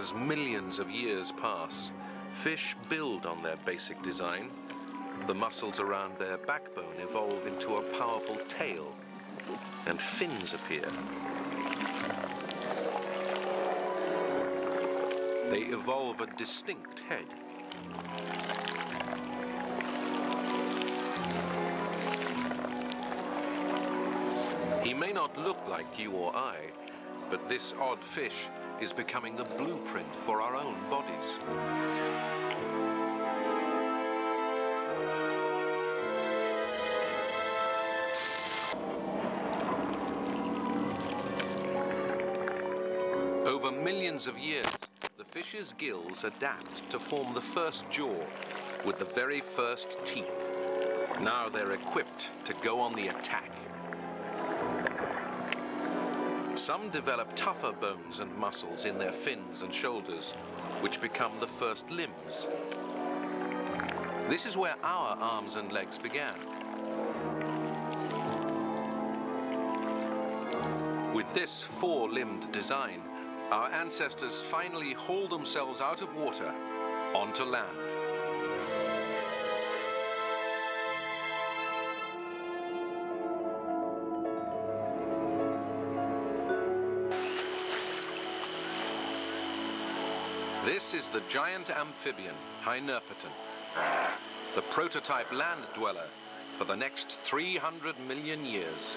As millions of years pass, fish build on their basic design. The muscles around their backbone evolve into a powerful tail, and fins appear. They evolve a distinct head. He may not look like you or I, but this odd fish is becoming the blueprint for our own bodies. Over millions of years, the fish's gills adapt to form the first jaw with the very first teeth. Now they're equipped to go on the attack. Some develop tougher bones and muscles in their fins and shoulders, which become the first limbs. This is where our arms and legs began. With this four-limbed design, our ancestors finally hauled themselves out of water onto land. This is the giant amphibian, Hynerpeton, the prototype land dweller for the next 300 million years.